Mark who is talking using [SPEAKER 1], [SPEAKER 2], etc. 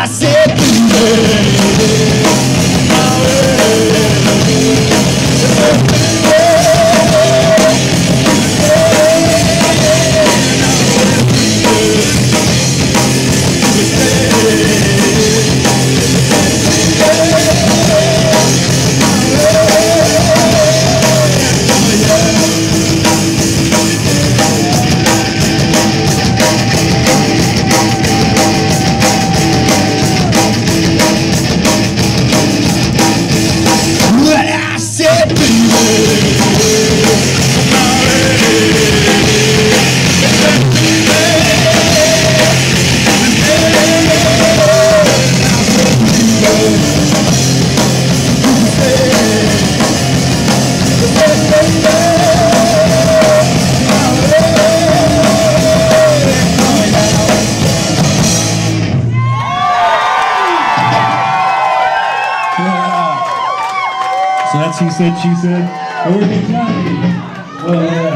[SPEAKER 1] pra ser primeiro. Let me So that's he said, she said. Oh, Is